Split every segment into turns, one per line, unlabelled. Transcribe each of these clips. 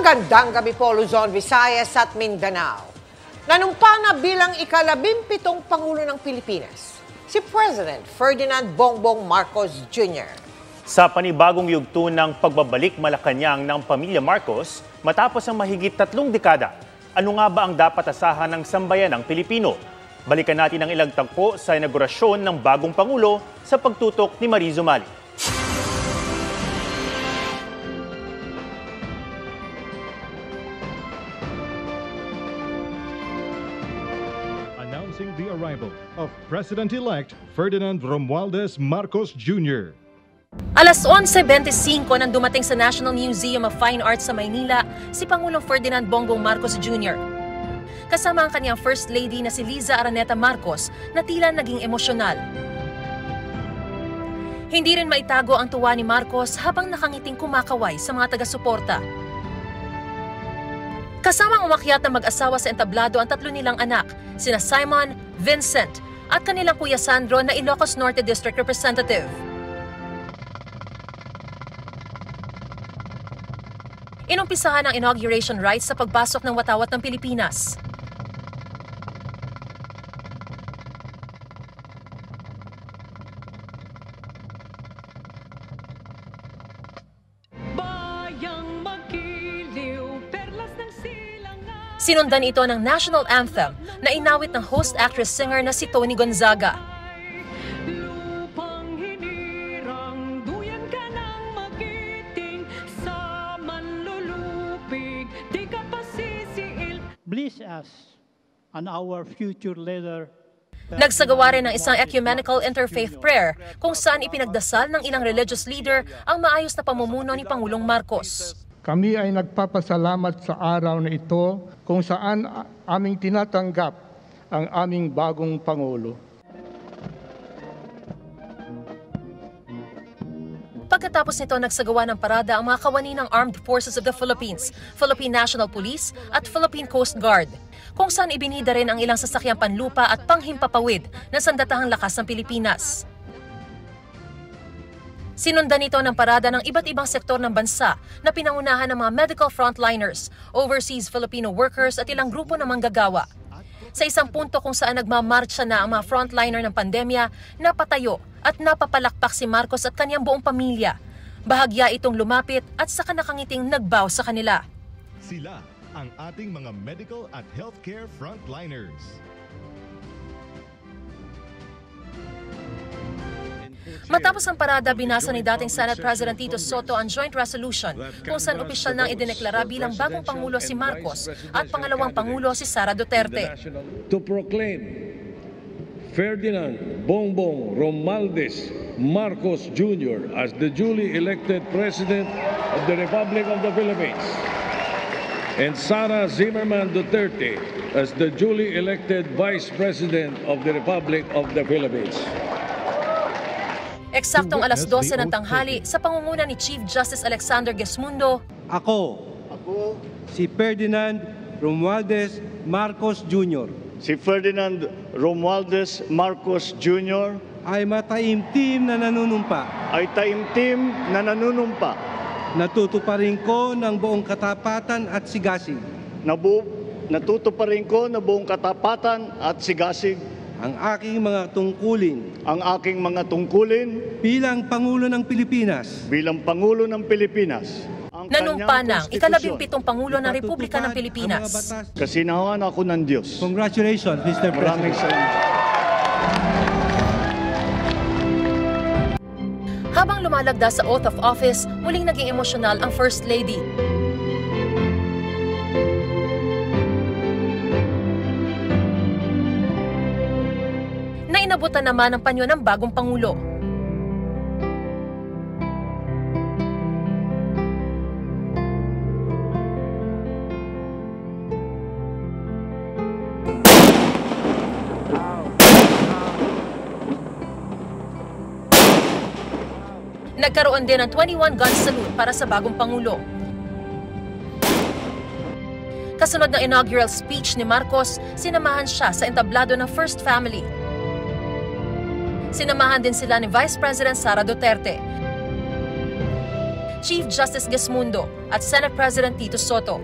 Magandang gabi po Luzon, Visayas at Mindanao. Nanumpa na bilang ikalabimpitong Pangulo ng Pilipinas, si President Ferdinand Bongbong Marcos Jr.
Sa panibagong yugto ng pagbabalik Malacanang ng pamilya Marcos, matapos ang mahigit tatlong dekada, ano nga ba ang dapat asahan ng sambayan ng Pilipino? Balikan natin ang ilang tagpo sa inaugurasyon ng bagong Pangulo sa pagtutok ni Marizo Mali.
Of President-elect Ferdinand Romualdez Marcos Jr.
Alas 11.25 nang dumating sa National Museum of Fine Arts sa Maynila si Pangulong Ferdinand Bongbong Marcos Jr. Kasama ang kanyang First Lady na si Liza Araneta Marcos na tila naging emosyonal. Hindi rin maitago ang tuwa ni Marcos habang nakangiting kumakaway sa mga taga-suporta. Kasamang umakyat na mag-asawa sa entablado ang tatlo nilang anak, sina Simon, Vincent, at kanilang kuya Sandro na Ilocos Norte District Representative. Inumpisahan ang inauguration rites sa pagbasok ng watawat ng Pilipinas. Sinundan ito ng national anthem na inawit ng host actress-singer na si Tony Gonzaga.
Hinirang, magiting
bless us and our future leader.
Nagsagawa rin ng isang ecumenical interfaith prayer kung saan ipinagdasal ng ilang religious leader ang maayos na pamumuno ni Pangulong Marcos.
Kami ay nagpapasalamat sa araw na ito kung saan aming tinatanggap ang aming bagong Pangulo.
Pagkatapos nito, nagsagawa ng parada ang mga kawani ng Armed Forces of the Philippines, Philippine National Police at Philippine Coast Guard, kung saan ibinida rin ang ilang sasakyang panlupa at panghimpapawid na sandatahang lakas ng Pilipinas. Sinundan nito ng parada ng iba't ibang sektor ng bansa na pinangunahan ng mga medical frontliners, overseas Filipino workers at ilang grupo ng manggagawa. Sa isang punto kung saan nagmamarcha na ang mga frontliner ng pandemya, napatayo at napapalakpak si Marcos at kanyang buong pamilya. Bahagya itong lumapit at saka nakangiting nagbow sa kanila.
Sila ang ating mga medical at healthcare frontliners.
Matapos ang parada, binasa ni dating Senate President Tito Soto ang joint resolution kung saan opisyal nang idineklara bilang bagong Pangulo si Marcos at pangalawang Pangulo si Sara Duterte.
to proclaim Ferdinand Bongbong Romualdez Marcos Jr. as the duly elected President of the Republic of the Philippines and Sara Zimmerman Duterte as the duly elected Vice President of the Republic of the Philippines.
Eksaktong alas 12 ng tanghali sa pangunguna ni Chief Justice Alexander Gesmundo,
Ako, si Ferdinand Romualdez Marcos Jr.
si Ferdinand Romualdez Marcos Jr.
ay mataimtim na nanunumpa.
ay taimtim na nanunumpa
Natutuparin ko ng buong katapatan at sigasig
na bu- natutuparin ko na buong katapatan at sigasig
ang aking mga tungkulin
ang aking mga tungkulin
bilang Pangulo ng Pilipinas
bilang Pangulo ng Pilipinas. Ang
nanumpa ng
konstitusyon.
ikalabimpitong Pangulo ng Republika ng Pilipinas.
Kasinawan ako ng Diyos.
Congratulations, Mr.
Maraming
President.
salamat.
Habang lumalagda sa oath of office, muling naging emosyonal ang First Lady. Nainabutan naman ang panyo ng bagong Pangulo. Nagkaroon din ng 21 gun salute para sa bagong Pangulo. Kasunod ng inaugural speech ni Marcos, sinamahan siya sa entablado ng First Family. Sinamahan din sila ni Vice President Sara Duterte. Chief Justice Gesmundo at Senate President Tito Soto.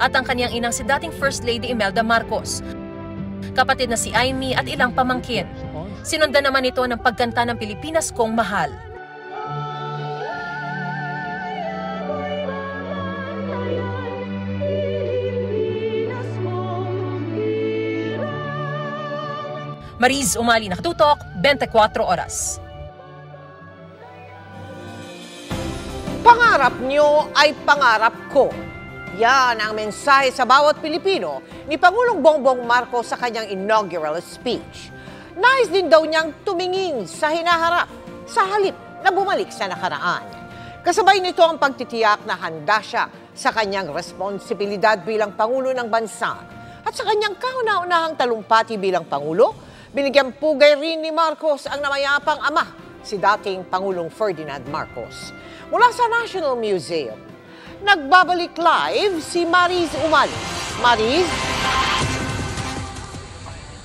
At ang kanyang inang si dating First Lady Imelda Marcos, kapatid na si Amy at ilang pamangkin. Sinundan naman ito ng pagkanta ng Pilipinas kong mahal. Mariz Umali nakatutok, 24 oras.
Pangarap nyo ay pangarap ko. Yan ang mensahe sa bawat Pilipino ni Pangulong Bongbong Marcos sa kanyang inaugural speech. Nais din daw niyang tumingin sa hinaharap sa halip na bumalik sa nakaraan. Kasabay nito ang pagtitiyak na handa siya sa kanyang responsibilidad bilang Pangulo ng Bansa at sa kanyang kauna-unahang talumpati bilang Pangulo, binigyan pugay rin ni Marcos ang namayapang ama, si dating Pangulong Ferdinand Marcos. Mula sa National Museum, nagbabalik live si Mariz Umali. Mariz?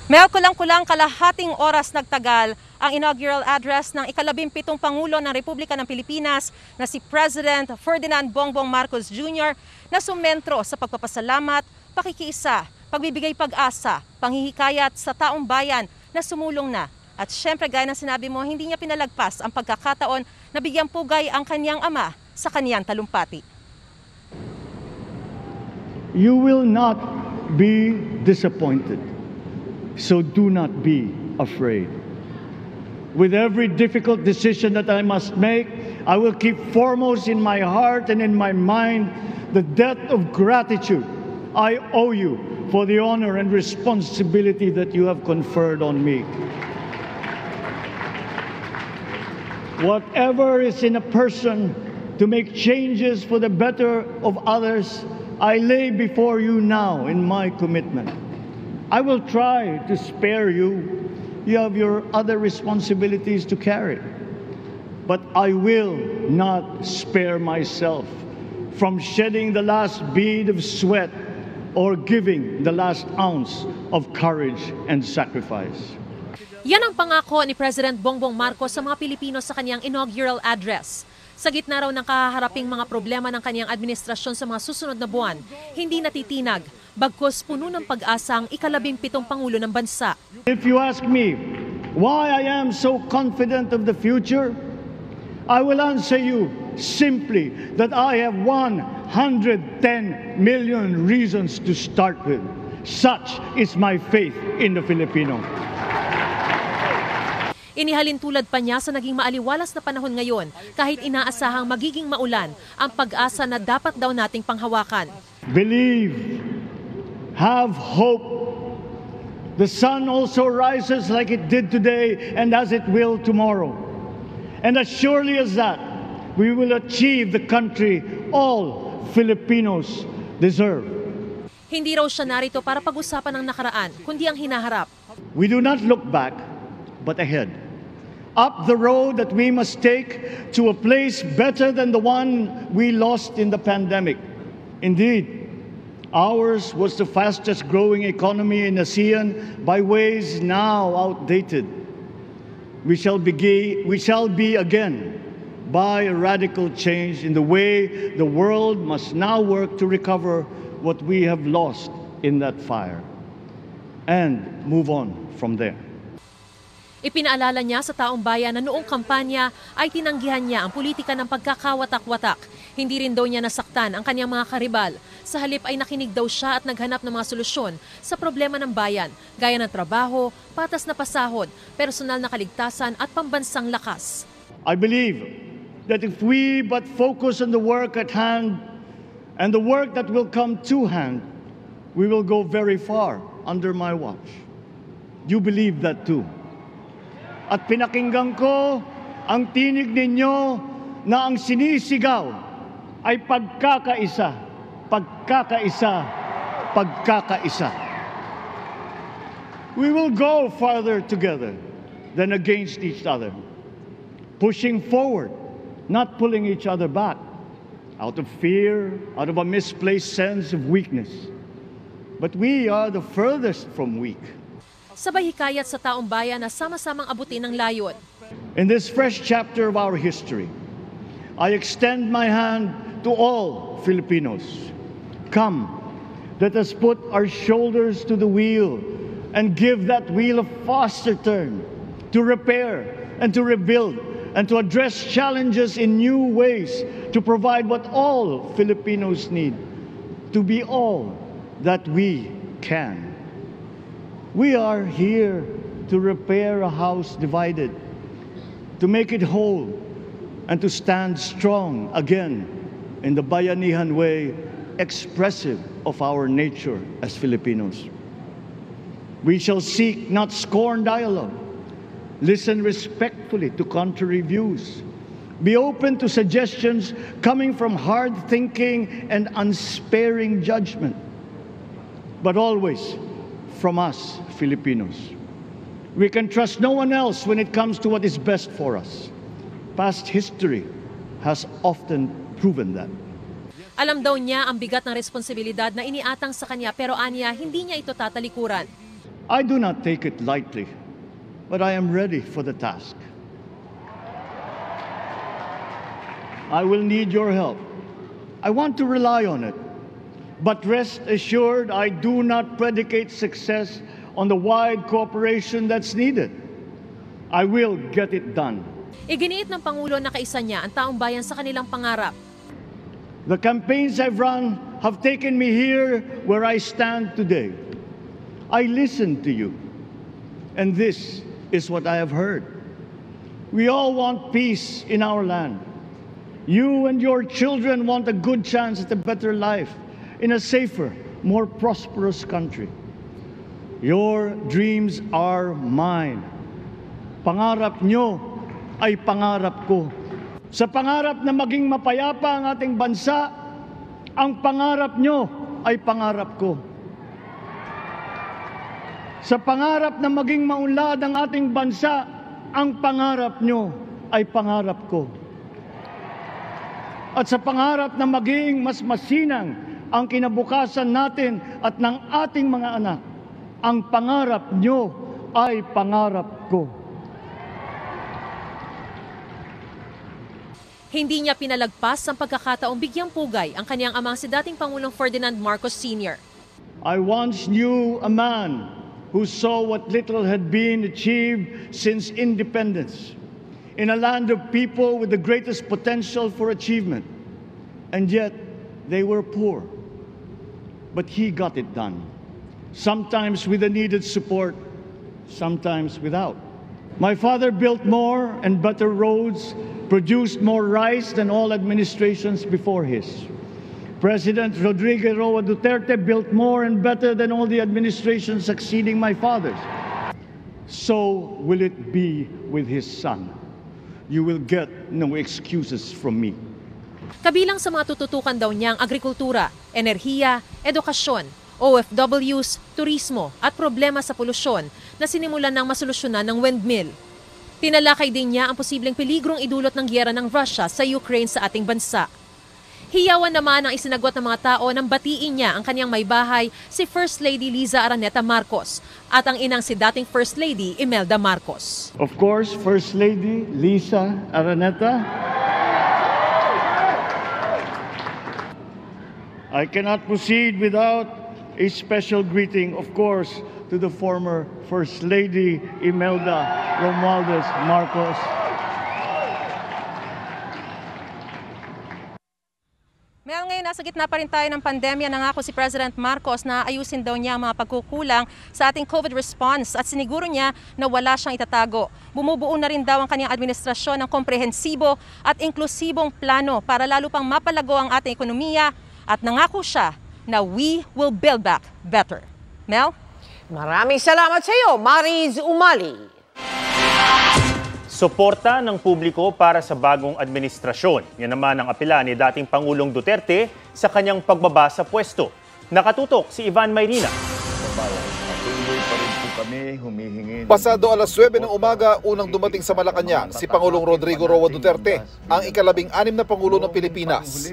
Mel, kulang-kulang kalahating oras nagtagal ang inaugural address ng ikalabimpitong Pangulo ng Republika ng Pilipinas na si President Ferdinand Bongbong Marcos Jr. na sumentro sa pagpapasalamat, pakikiisa, pagbibigay pag-asa, panghihikayat sa taong bayan na sumulong na. At syempre gaya ng sinabi mo, hindi niya pinalagpas ang pagkakataon na bigyang pugay ang kanyang ama sa kaniyang talumpati.
You will not be disappointed. So do not be afraid. With every difficult decision that I must make, I will keep foremost in my heart and in my mind the debt of gratitude I owe you for the honor and responsibility that you have conferred on me. Whatever is in a person to make changes for the better of others, I lay before you now in my commitment. I will try to spare you. You have your other responsibilities to carry. But I will not spare myself from shedding the last bead of sweat or giving the last ounce of courage and sacrifice.
Yan ang pangako ni President Bongbong Marcos sa mga Pilipino sa kanyang inaugural address. Sa gitna raw ng kaharaping mga problema ng kanyang administrasyon sa mga susunod na buwan, hindi natitinag, bagkos puno ng pag-asa ang ikalabing pitong Pangulo ng Bansa.
If you ask me why I am so confident of the future, I will answer you simply that I have 110 million reasons to start with. Such is my faith in the Filipino.
Inihalin tulad pa niya sa naging maaliwalas na panahon ngayon kahit inaasahang magiging maulan ang pag-asa na dapat daw nating panghawakan.
Believe, have hope. The sun also rises like it did today and as it will tomorrow. And as surely as that, we will achieve the country all Filipinos deserve.
Hindi raw siya narito para pag-usapan ang nakaraan, kundi ang hinaharap.
We do not look back, but ahead. Up the road that we must take to a place better than the one we lost in the pandemic. Indeed, ours was the fastest growing economy in ASEAN by ways now outdated. We shall, be, we shall be again by a radical change in the way the world must now work to recover what we have lost in that fire and move on from there.
Ipinaalala niya sa taong bayan na noong kampanya ay tinanggihan niya ang politika ng pagkakawatak-watak. Hindi rin daw niya nasaktan ang kanyang mga karibal. Sa halip ay nakinig daw siya at naghanap ng mga solusyon sa problema ng bayan, gaya ng trabaho, patas na pasahod, personal na kaligtasan at pambansang lakas.
I believe that if we but focus on the work at hand and the work that will come to hand, we will go very far under my watch. You believe that too. At pinakinggan ko ang tinig ninyo na ang sinisigaw ay pagkakaisa, pagkakaisa, pagkakaisa. We will go farther together than against each other, pushing forward, not pulling each other back out of fear, out of a misplaced sense of weakness. But we are the furthest from weak.
Sabay hikayat sa taong bayan na sama-samang abutin ang layon.
In this fresh chapter of our history, I extend my hand to all Filipinos. Come, let us put our shoulders to the wheel and give that wheel a faster turn to repair and to rebuild and to address challenges in new ways to provide what all Filipinos need to be all that we can. We are here to repair a house divided, to make it whole, and to stand strong again in the Bayanihan way, expressive of our nature as Filipinos. We shall seek not scorn dialogue, listen respectfully to contrary views, be open to suggestions coming from hard thinking and unsparing judgment, but always from us, Filipinos. We can trust no one else when it comes to what is best for us. Past history has often proven that.
Alam daw niya ang bigat ng responsibilidad na iniatang sa kanya pero aniya hindi niya ito tatalikuran.
I do not take it lightly, but I am ready for the task. I will need your help. I want to rely on it. But rest assured, I do not predicate success on the wide cooperation that's needed. I will get it done.
Iginiit ng Pangulo na kaisa niya ang taong bayan sa kanilang pangarap.
The campaigns I've run have taken me here where I stand today. I listened to you, and this is what I have heard. We all want peace in our land. You and your children want a good chance at a better life in a safer, more prosperous country. Your dreams are mine. Pangarap nyo ay pangarap ko. Sa pangarap na maging mapayapa ang ating bansa, ang pangarap nyo ay pangarap ko. Sa pangarap na maging maunlad ang ating bansa, ang pangarap nyo ay pangarap ko. At sa pangarap na maging mas masinang ang kinabukasan natin at ng ating mga anak, ang pangarap nyo ay pangarap ko.
Hindi niya pinalagpas ang pagkakataong bigyang pugay ang kanyang amang si dating Pangulong Ferdinand Marcos Sr.
I once knew a man who saw what little had been achieved since independence in a land of people with the greatest potential for achievement. And yet, they were poor. But he got it done, sometimes with the needed support, sometimes without. My father built more and better roads, produced more rice than all administrations before his. President Rodrigo Roa Duterte built more and better than all the administrations succeeding my father's. So will it be with his son. You will get no excuses from me.
Kabilang sa mga tututukan daw niyang agrikultura, enerhiya, edukasyon, OFWs, turismo at problema sa polusyon na sinimulan ng masolusyonan ng windmill. Tinalakay din niya ang posibleng peligrong idulot ng gyera ng Russia sa Ukraine sa ating bansa. Hiyawan naman ang isinagwat ng mga tao nang batiin niya ang kanyang may bahay si First Lady Liza Araneta Marcos at ang inang si dating First Lady Imelda Marcos.
Of course, First Lady Lisa Araneta. I cannot proceed without a special greeting, of course, to the former First Lady Imelda Romualdez Marcos.
Mel, ngayon nasa gitna pa rin tayo ng pandemya. Nangako si President Marcos na ayusin daw niya ang mga pagkukulang sa ating COVID response at siniguro niya na wala siyang itatago. Bumubuo na rin daw ang kanyang administrasyon ng komprehensibo at inklusibong plano para lalo pang mapalago ang ating ekonomiya at nangako siya na we will build back better. Mel?
Maraming salamat sa iyo, Mariz Umali.
Suporta ng publiko para sa bagong administrasyon. Yan naman ang apela ni dating Pangulong Duterte sa kanyang pagbaba sa pwesto. Nakatutok si Ivan Mayrina.
Pasado alas 9 ng umaga, unang dumating sa Malacanang si Pangulong Rodrigo Roa Duterte, ang ikalabing anim na Pangulo ng Pilipinas.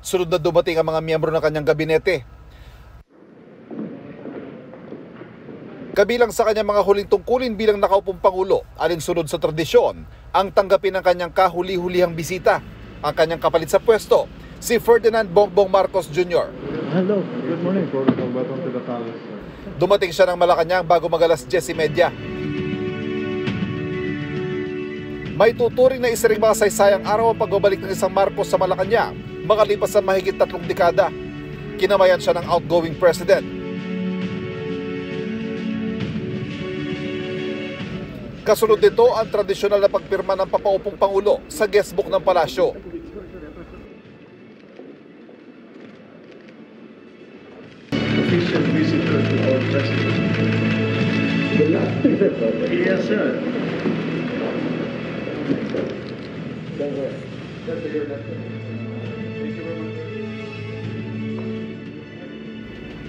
Sunod na dumating ang mga miyembro ng kanyang gabinete. Kabilang sa kanyang mga huling tungkulin bilang nakaupong Pangulo, alinsunod sa tradisyon, ang tanggapin ng kanyang kahuli-hulihang bisita, ang kanyang kapalit sa pwesto, si Ferdinand Bongbong Marcos Jr.
Hello, good morning. Welcome to the palace.
Dumating siya ng Malacanang bago magalas 10.30. May tuturing na isa ring makasaysayang araw ang pagbabalik ng isang Marcos sa Malacanang makalipas sa mahigit tatlong dekada. Kinamayan siya ng outgoing president Kasunod nito ang tradisyonal na pagpirma ng papaupong Pangulo sa guestbook ng palasyo.
Official visitor to our president. Yes, sir.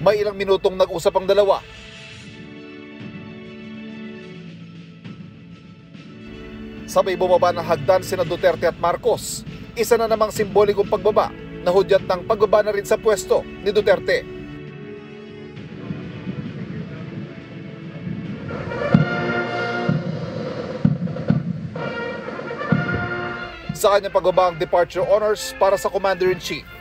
May ilang minutong nag-usap ang dalawa Sabay bumaba ng hagdan sina Duterte at Marcos. Isa na namang simbolikong pagbaba na hudyat ng pagbaba na rin sa pwesto ni Duterte. Sa kanyang pagbaba ang departure honors para sa Commander-in-Chief.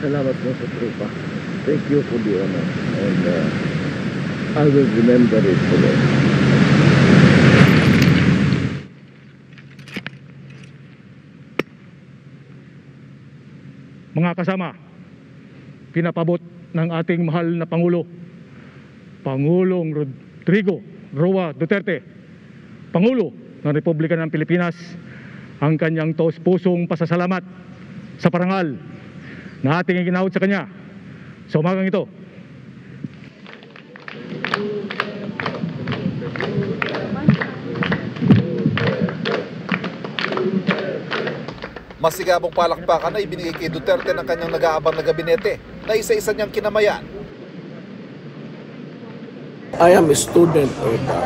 Salamat mo sa trupa. Thank you for the honor. And uh, I will remember it forever.
Mga kasama, pinapabot ng ating mahal na Pangulo, Pangulong Rodrigo Roa Duterte, Pangulo ng Republika ng Pilipinas, ang kanyang taos pusong pasasalamat sa parangal na ating iginawad sa Kanya sa umagang ito.
Masigabong palakpakan na ibinigay kay Duterte ng kanyang nag-aabang na gabinete na isa-isa niyang kinamayan.
I am a student of the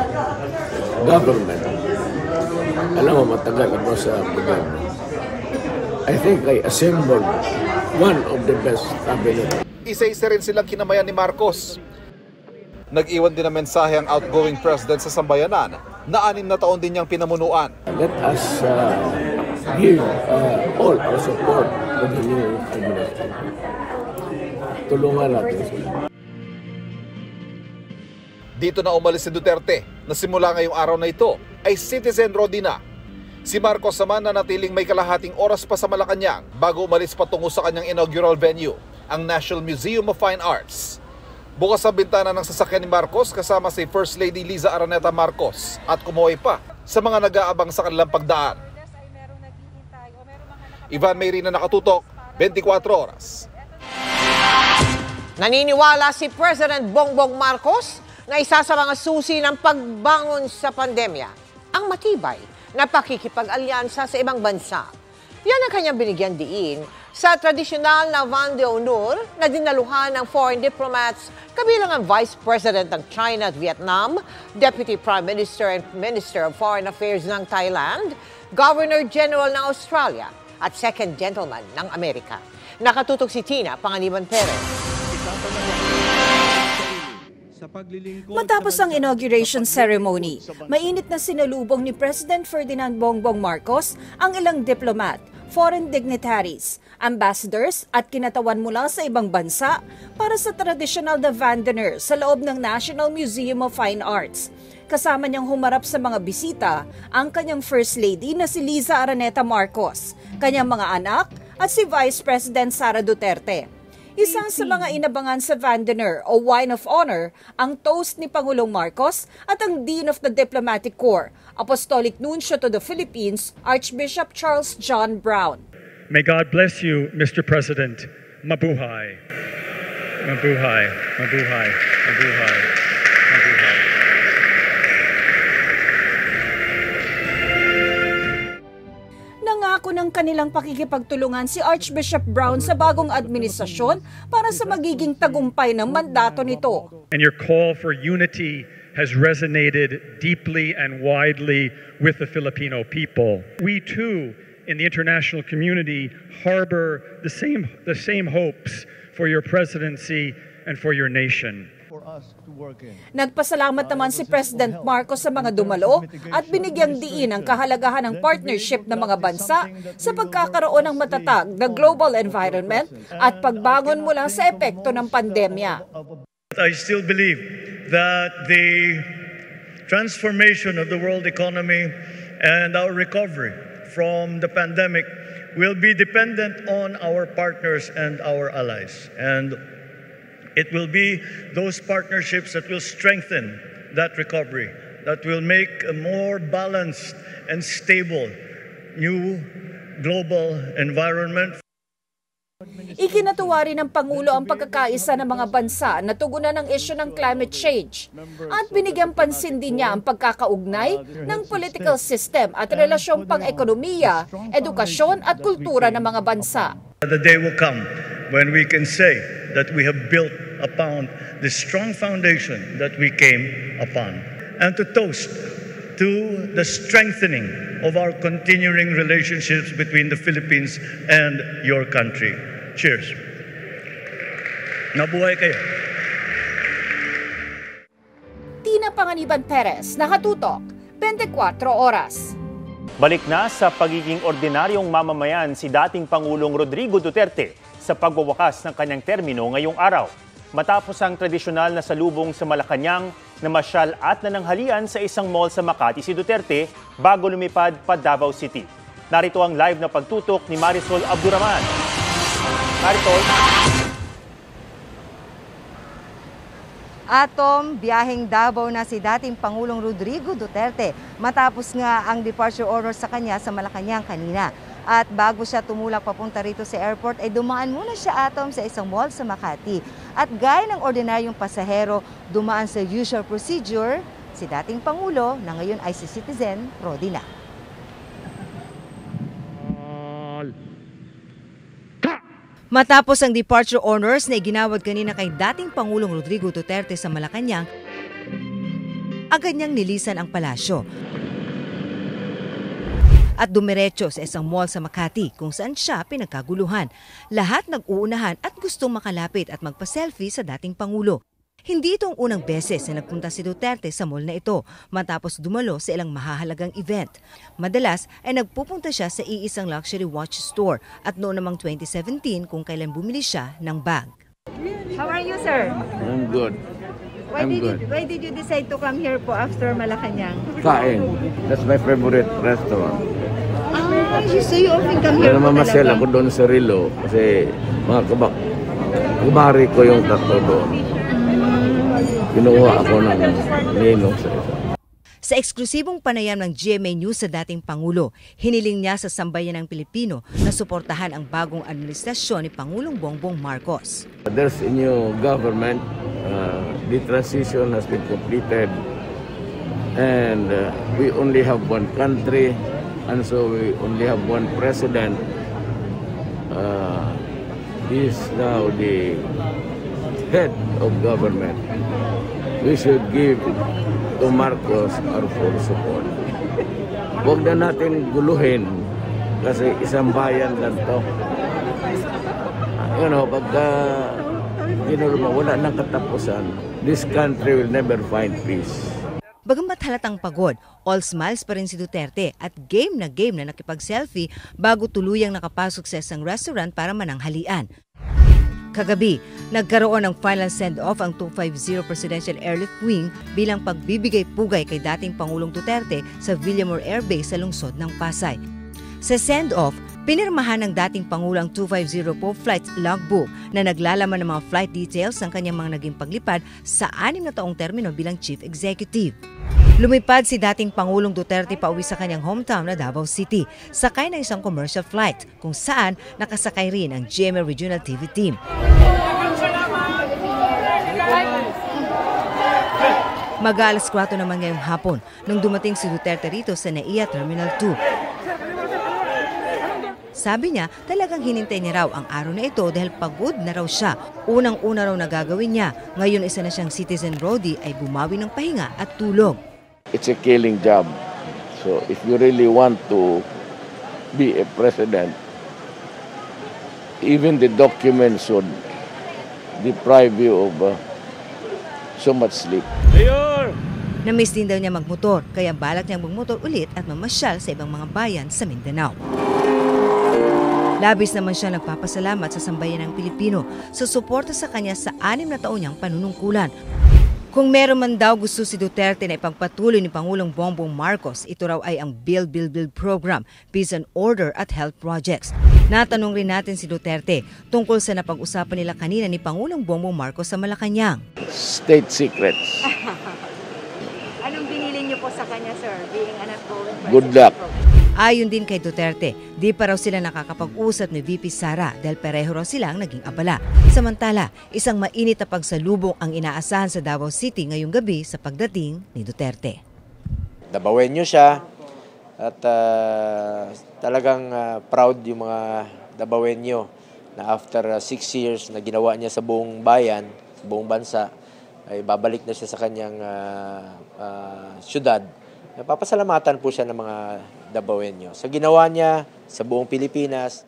government. Alam mo, matagal ako sa gobyerno. I think I assembled one of the best cabinet.
Isa-isa rin silang kinamayan ni Marcos. Nag-iwan din ng mensahe ang outgoing president sa sambayanan na anim na taon din niyang pinamunuan.
Let us uh, give uh, all our support to the new administration. Tulungan natin sila.
Dito na umalis si Duterte na simula ngayong araw na ito ay citizen road na. Si Marcos naman na natiling may kalahating oras pa sa Malacanang bago umalis patungo sa kanyang inaugural venue, ang National Museum of Fine Arts. Bukas ang bintana ng sasakyan ni Marcos kasama si First Lady Liza Araneta Marcos at kumuhay pa sa mga nag-aabang sa kanilang pagdaan. Ivan Mayrina nakatutok, 24 oras.
Naniniwala si President Bongbong Marcos na isa sa mga susi ng pagbangon sa pandemya ang matibay na pakikipag-alyansa sa ibang bansa. Yan ang kanyang binigyan diin sa tradisyonal na Van de Honor na dinaluhan ng foreign diplomats kabilang ang Vice President ng China at Vietnam, Deputy Prime Minister and Minister of Foreign Affairs ng Thailand, Governor General ng Australia at Second Gentleman ng Amerika. Nakatutok si Tina Panganiban Perez.
Matapos ang inauguration ceremony, mainit na sinalubong ni President Ferdinand Bongbong Marcos ang ilang diplomat, foreign dignitaries, ambassadors at kinatawan mula sa ibang bansa para sa traditional na van dinner sa loob ng National Museum of Fine Arts. Kasama niyang humarap sa mga bisita ang kanyang First Lady na si Liza Araneta Marcos, kanyang mga anak at si Vice President Sara Duterte. Isang sa mga inabangan sa Vandener o Wine of Honor ang toast ni Pangulong Marcos at ang Dean of the Diplomatic Corps, Apostolic Nuncio to the Philippines, Archbishop Charles John Brown.
May God bless you, Mr. President. Mabuhay. Mabuhay. Mabuhay. Mabuhay.
Nangako ng kanilang pakikipagtulungan si Archbishop Brown sa bagong administrasyon para sa magiging tagumpay ng mandato nito.
And your call for unity has resonated deeply and widely with the Filipino people. We too, in the international community, harbor the same, the same hopes for your presidency and for your nation.
Nagpasalamat naman si President Marcos sa mga dumalo at binigyang diin ang kahalagahan ng partnership ng mga bansa sa pagkakaroon ng matatag na global environment at pagbangon mula sa epekto ng pandemya.
I still believe that the transformation of the world economy and our recovery from the pandemic will be dependent on our partners and our allies. And it will be those partnerships that will strengthen that recovery, that will make a more balanced and stable new global environment.
Ikinatuwa rin ng Pangulo ang pagkakaisa ng mga bansa na tugunan ng isyu ng climate change at binigyan pansin din niya ang pagkakaugnay ng political system at relasyong pang-ekonomiya, edukasyon at kultura ng mga bansa.
The day will come when we can say that we have built upon the strong foundation that we came upon and to toast to the strengthening of our continuing relationships between the Philippines and your country. Cheers. Nabuhay kayo.
Tina Panganiban Perez, nakatutok, 24 oras.
Balik na sa pagiging ordinaryong mamamayan si dating Pangulong Rodrigo Duterte sa pagwawakas ng kanyang termino ngayong araw. Matapos ang tradisyonal na salubong sa Malacanang na masyal at nananghalian sa isang mall sa Makati si Duterte bago lumipad pa Davao City. Narito ang live na pagtutok ni Marisol Abduraman. Marisol.
Atom, biyaheng Davao na si dating Pangulong Rodrigo Duterte matapos nga ang departure order sa kanya sa Malacanang kanina. At bago siya tumulak papunta rito sa airport, ay dumaan muna siya atom sa isang mall sa Makati. At gaya ng ordinaryong pasahero, dumaan sa usual procedure si dating Pangulo na ngayon ay si Citizen Rodina. Matapos ang departure honors na iginawad kanina kay dating Pangulong Rodrigo Duterte sa Malacanang, agad niyang nilisan ang palasyo at dumiretso sa isang mall sa Makati kung saan siya pinagkaguluhan. Lahat nag-uunahan at gustong makalapit at magpa-selfie sa dating Pangulo. Hindi ito ang unang beses na nagpunta si Duterte sa mall na ito matapos dumalo sa ilang mahahalagang event. Madalas ay nagpupunta siya sa iisang luxury watch store at noon namang 2017 kung kailan bumili siya ng bag. How are you, sir?
I'm good.
Why
I'm
did
good.
you why did you decide to come here po after Malacanang?
Kain. That's my favorite restaurant.
Ah, so you often come here
Kaya
talaga?
ako doon sa Rilo kasi mga kabak kumari ko yung tatlo doon. Kinuha ako ng ninong sa isa.
Sa eksklusibong panayam ng GMA News sa dating Pangulo, hiniling niya sa sambayan ng Pilipino na suportahan ang bagong administrasyon ni Pangulong Bongbong Marcos.
There's a new government. Uh, the transition has been completed. And uh, we only have one country. And so we only have one president. Uh, he is now the head of government. We should give to Marcos our full support. Huwag na natin guluhin kasi isang bayan lang to. You know, pagka ginurma, wala nang katapusan, this country will never find peace.
Bagamat halatang pagod, all smiles pa rin si Duterte at game na game na nakipag-selfie bago tuluyang nakapasok sa isang restaurant para mananghalian. Kagabi, nagkaroon ng final send-off ang 250 Presidential Airlift Wing bilang pagbibigay pugay kay dating Pangulong Duterte sa Villamor Air Base sa lungsod ng Pasay. Sa send-off, pinirmahan ng dating Pangulo ang 250 po flight logbook na naglalaman ng mga flight details ng kanyang mga naging paglipad sa anim na taong termino bilang Chief Executive. Lumipad si dating Pangulong Duterte pauwi sa kanyang hometown na Davao City, sakay ng isang commercial flight kung saan nakasakay rin ang GMA Regional TV team. Mag-alas 4 naman ngayong hapon nung dumating si Duterte rito sa NAIA Terminal 2. Sabi niya, talagang hinintay niya raw ang araw na ito dahil pagod na raw siya. Unang-una raw na gagawin niya. Ngayon isa na siyang citizen roadie ay bumawi ng pahinga at tulog.
It's a killing job. So if you really want to be a president, even the documents should deprive you of uh, so much sleep.
Namiss din daw niya magmotor, kaya balak niyang magmotor ulit at mamasyal sa ibang mga bayan sa Mindanao. Labis naman siya nagpapasalamat sa sambayan ng Pilipino sa suporta sa kanya sa anim na taon niyang panunungkulan. Kung meron man daw gusto si Duterte na ipagpatuloy ni Pangulong Bongbong Marcos, ito raw ay ang Build Build Build Program, Peace and Order at Health Projects. Natanong rin natin si Duterte tungkol sa napag-usapan nila kanina ni Pangulong Bongbong Marcos sa Malacanang.
State secrets.
Anong binili niyo po sa kanya, sir, being an outgoing
Good luck.
Ayon din kay Duterte, di pa raw sila nakakapag-usap ni VP Sara dahil pareho raw silang naging abala. Samantala, isang mainit na pagsalubong ang inaasahan sa Davao City ngayong gabi sa pagdating ni Duterte.
Dabawenyo siya at ah, talagang ah, proud yung mga Dabawenyo na after ah, six years na ginawa niya sa buong bayan, sa buong bansa, ay babalik na siya sa kanyang ah, ah, syudad. Napapasalamatan po siya ng mga Dabawenyo sa ginawa niya sa buong Pilipinas.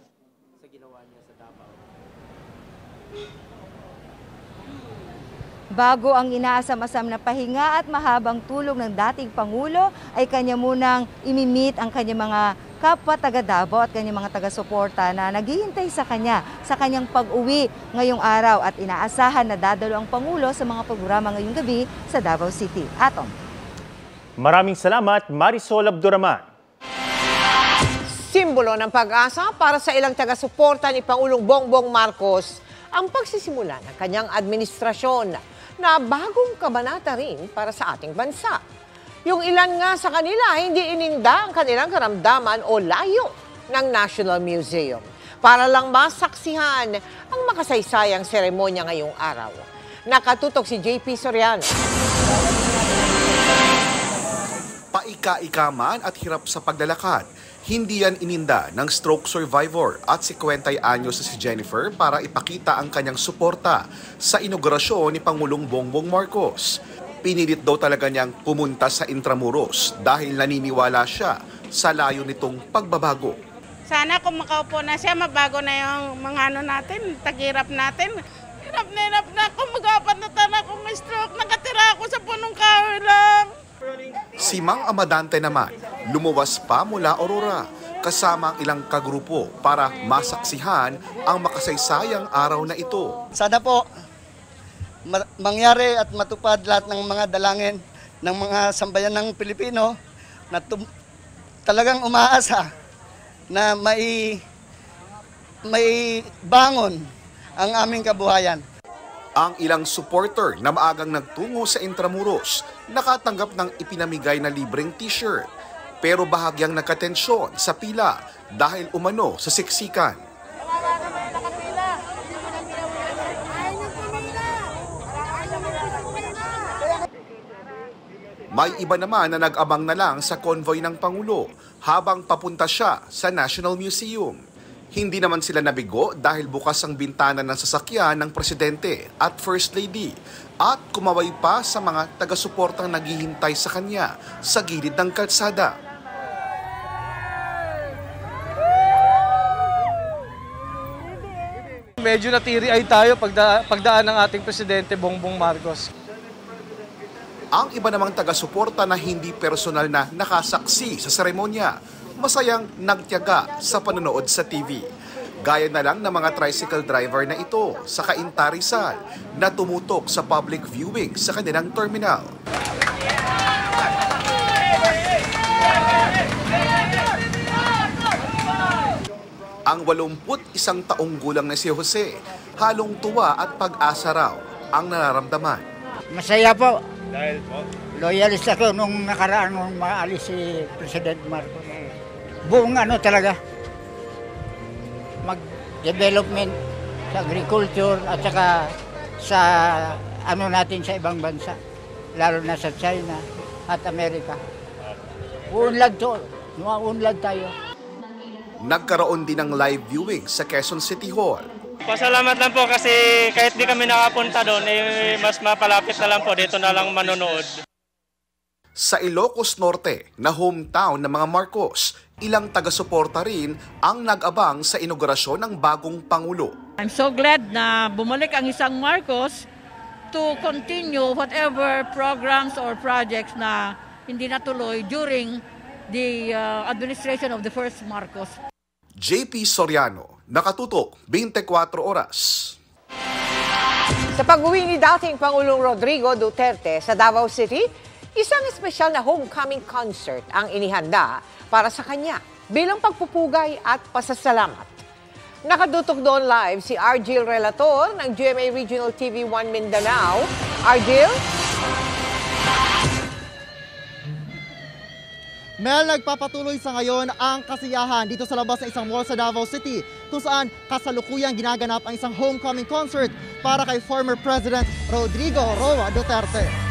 Bago ang inaasam-asam na pahinga at mahabang tulog ng dating Pangulo, ay kanya munang imimit ang kanyang mga kapwa taga Davao at kanyang mga taga-suporta na naghihintay sa kanya sa kanyang pag-uwi ngayong araw at inaasahan na dadalo ang Pangulo sa mga programa ngayong gabi sa Davao City. Atom.
Maraming salamat, Marisol Abduraman.
Simbolo ng pag-asa para sa ilang taga-suporta ni Pangulong Bongbong Marcos ang pagsisimula ng kanyang administrasyon na bagong kabanata rin para sa ating bansa. Yung ilan nga sa kanila hindi ininda ang kanilang karamdaman o layo ng National Museum para lang masaksihan ang makasaysayang seremonya ngayong araw. Nakatutok si JP Soriano.
Paika-ika at hirap sa paglalakad, hindi yan ininda ng stroke survivor at si 50 anyos si Jennifer para ipakita ang kanyang suporta sa inaugurasyon ni Pangulong Bongbong Marcos. Pinilit daw talaga niyang pumunta sa Intramuros dahil naniniwala siya sa layo nitong pagbabago.
Sana kung makaupo na siya, mabago na yung mga ano natin, tagirap natin. Hirap na hirap na ako, mag-apat na taon akong stroke, nakatira ako sa punong kahoy lang.
Si Mang Amadante naman, lumuwas pa mula Aurora kasama ang ilang kagrupo para masaksihan ang makasaysayang araw na ito.
Sana po ma- mangyari at matupad lahat ng mga dalangin ng mga sambayan ng Pilipino na talagang umaasa na may may bangon ang aming kabuhayan.
Ang ilang supporter na maagang nagtungo sa Intramuros nakatanggap ng ipinamigay na libreng t-shirt pero bahagyang nagkatensyon sa pila dahil umano sa siksikan. May iba naman na nag-abang na lang sa convoy ng Pangulo habang papunta siya sa National Museum. Hindi naman sila nabigo dahil bukas ang bintana ng sasakyan ng Presidente at First Lady at kumaway pa sa mga taga-suportang naghihintay sa kanya sa gilid ng kalsada.
Medyo natiri ay tayo pagda, pagdaan ng ating Presidente Bongbong Marcos.
Ang iba namang taga-suporta na hindi personal na nakasaksi sa seremonya, masayang nagtiyaga sa panonood sa TV. Gaya na lang ng mga tricycle driver na ito sa Cainta Rizal na tumutok sa public viewing sa kanilang terminal. Ang 81 taong gulang na si Jose, halong tuwa at pag-asa raw ang nararamdaman.
Masaya po.
Dahil po?
Loyalist ako nung nakaraan nung maalis si President Marcos. Buong ano talaga, mag-development sa agriculture at saka sa ano natin sa ibang bansa, lalo na sa China at Amerika. Uunlad to, uunlad tayo.
nagkaroon din ng live viewing sa Quezon City Hall.
Pasalamat lang po kasi kahit di kami nakapunta doon, eh, mas mapalapit na lang po. Dito na lang manonood.
Sa Ilocos Norte na hometown ng mga Marcos, ilang taga-suporta rin ang nag-abang sa inaugurasyon ng bagong Pangulo.
I'm so glad na bumalik ang isang Marcos to continue whatever programs or projects na hindi natuloy during the uh, administration of the first Marcos.
JP Soriano, nakatutok 24 oras.
Sa pag-uwi ni dating Pangulong Rodrigo Duterte sa Davao City, isang espesyal na homecoming concert ang inihanda para sa kanya bilang pagpupugay at pasasalamat. Nakadutok doon live si Argil Relator ng GMA Regional TV 1 Mindanao. Argil?
Mel, nagpapatuloy sa ngayon ang kasiyahan dito sa labas ng isang mall sa Davao City kung saan kasalukuyang ginaganap ang isang homecoming concert para kay former President Rodrigo Roa Duterte.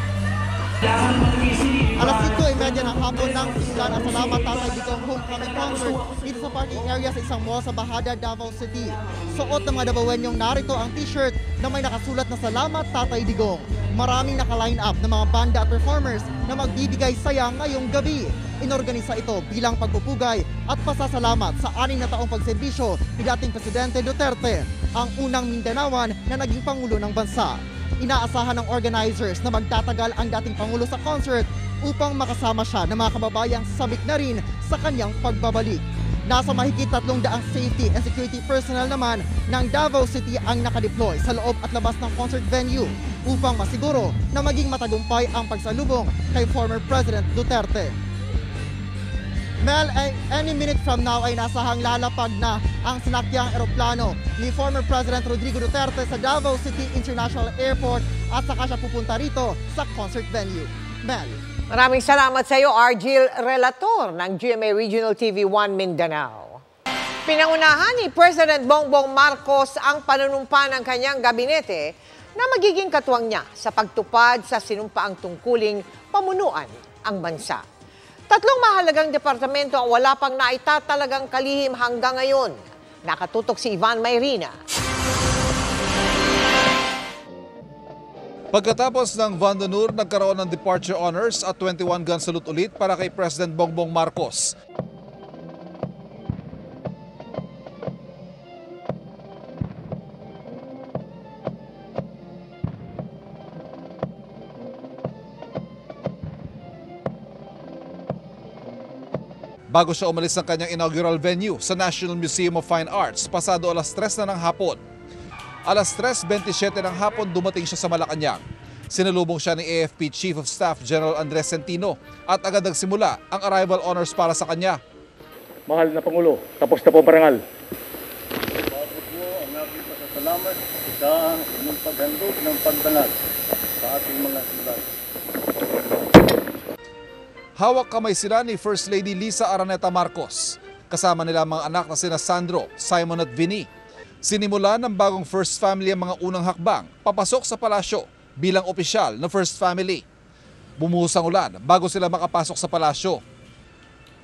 Alas 5.30 ng hapon nang simulan ang Salamat Tatay Digong homecoming concert dito sa parking area sa isang mall sa Bahada, Davao City. Suot ng mga Davaoenyong narito ang t-shirt na may nakasulat na Salamat Tatay Digong. Maraming naka-line up ng mga banda at performers na magbibigay saya ngayong gabi. Inorganisa ito bilang pagpupugay at pasasalamat sa aning na taong pagserbisyo ni dating Presidente Duterte, ang unang Mindanawan na naging Pangulo ng bansa. Inaasahan ng organizers na magtatagal ang dating Pangulo sa concert upang makasama siya ng mga kababayang sabik na rin sa kanyang pagbabalik. Nasa mahigit tatlong daang safety and security personnel naman ng Davao City ang nakadeploy sa loob at labas ng concert venue upang masiguro na maging matagumpay ang pagsalubong kay former President Duterte. Mel, any minute from now ay nasahang lalapag na ang sinakyang eroplano ni former President Rodrigo Duterte sa Davao City International Airport at saka siya pupunta rito sa concert venue. Mel.
Maraming salamat sa iyo, Argil Relator ng GMA Regional TV 1 Mindanao. Pinangunahan ni President Bongbong Marcos ang panunumpa ng kanyang gabinete na magiging katuwang niya sa pagtupad sa sinumpaang tungkuling pamunuan ang bansa. Tatlong mahalagang departamento ang wala pang naitatalagang kalihim hanggang ngayon. Nakatutok si Ivan Mayrina.
Pagkatapos ng Vandenur, nagkaroon ng departure honors at 21 gun salute ulit para kay President Bongbong Marcos. Bago siya umalis ng kanyang inaugural venue sa National Museum of Fine Arts pasado alas 3 na ng hapon. Alas 3.27 ng hapon dumating siya sa Malacanang. Sinalubong siya ni AFP Chief of Staff General Andres Centino at agad nagsimula ang arrival honors para sa kanya.
Mahal na Pangulo, tapos na po ang parangal.
Bago po ang aking pasasalamat sa inyong paghandog ng pagdanag sa ating mga sundalo.
Hawak kamay sila ni First Lady Lisa Araneta Marcos. Kasama nila mga anak na sina Sandro, Simon at Vinny. Sinimula ng bagong First Family ang mga unang hakbang papasok sa palasyo bilang opisyal ng First Family. Bumuhos ang ulan bago sila makapasok sa palasyo.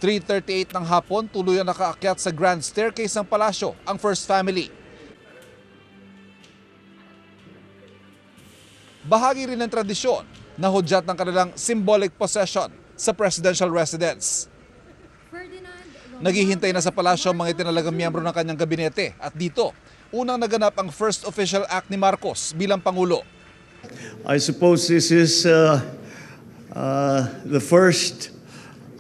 3.38 ng hapon, tuluyang nakaakyat sa grand staircase ng palasyo ang First Family. Bahagi rin ng tradisyon na hudyat ng kanilang symbolic possession sa presidential residence. Naghihintay na sa palasyo ang mga itinalagang miyembro ng kanyang gabinete at dito, unang naganap ang first official act ni Marcos bilang Pangulo.
I suppose this is uh, uh, the first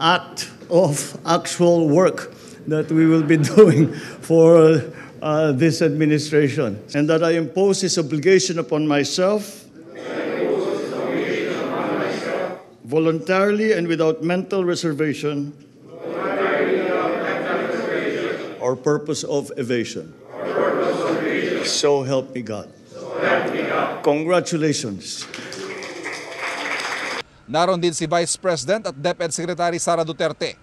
act of actual work that we will be doing for uh, this administration, and that I impose this obligation upon myself voluntarily and without mental reservation or purpose of evasion. So help me God. Congratulations.
Naroon din si Vice President at DepEd Secretary Sara Duterte.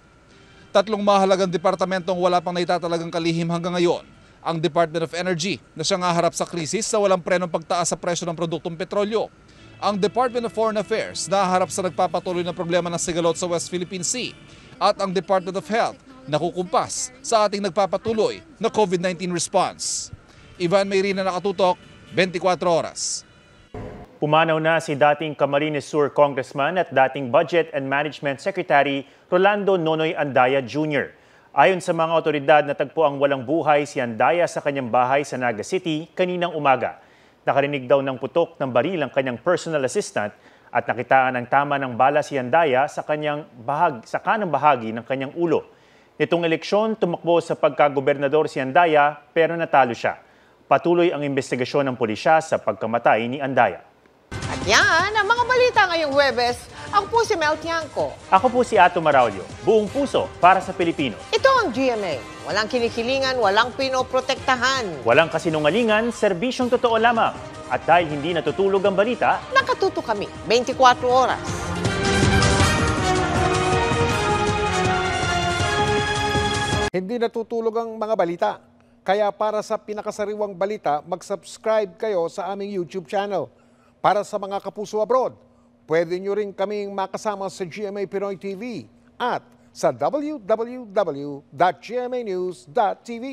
Tatlong mahalagang departamentong wala pang naitatalagang kalihim hanggang ngayon. Ang Department of Energy na siyang haharap sa krisis sa walang prenong pagtaas sa presyo ng produktong petrolyo. Ang Department of Foreign Affairs na haharap sa nagpapatuloy na problema ng sigalot sa West Philippine Sea. At ang Department of Health
nakukumpas sa ating nagpapatuloy na COVID-19 response. Ivan Mayrina nakatutok, 24 oras.
Pumanaw na si dating Camarines Sur Congressman at dating Budget and Management Secretary Rolando Nonoy Andaya Jr. Ayon sa mga otoridad, natagpo ang walang buhay si Andaya sa kanyang bahay sa Naga City kaninang umaga. Nakarinig daw ng putok ng baril ang kanyang personal assistant at nakitaan ng tama ng bala si Andaya sa kanyang bahag, sa kanang bahagi ng kanyang ulo. Nitong eleksyon, tumakbo sa pagkagobernador si Andaya pero natalo siya. Patuloy ang investigasyon ng pulisya sa pagkamatay ni Andaya.
At yan ang mga balita ngayong Huwebes. Ako po si Mel Tiangco.
Ako po si Ato Maraulio, buong puso para sa Pilipino.
Ito ang GMA. Walang kinikilingan, walang pinoprotektahan.
Walang kasinungalingan, serbisyong totoo lamang. At dahil hindi natutulog ang balita,
Nakatuto kami 24 oras.
Hindi natutulog ang mga balita. Kaya para sa pinakasariwang balita, mag-subscribe kayo sa aming YouTube channel. Para sa mga kapuso abroad, pwede nyo rin kaming makasama sa GMA Pinoy TV at sa www.gmanews.tv.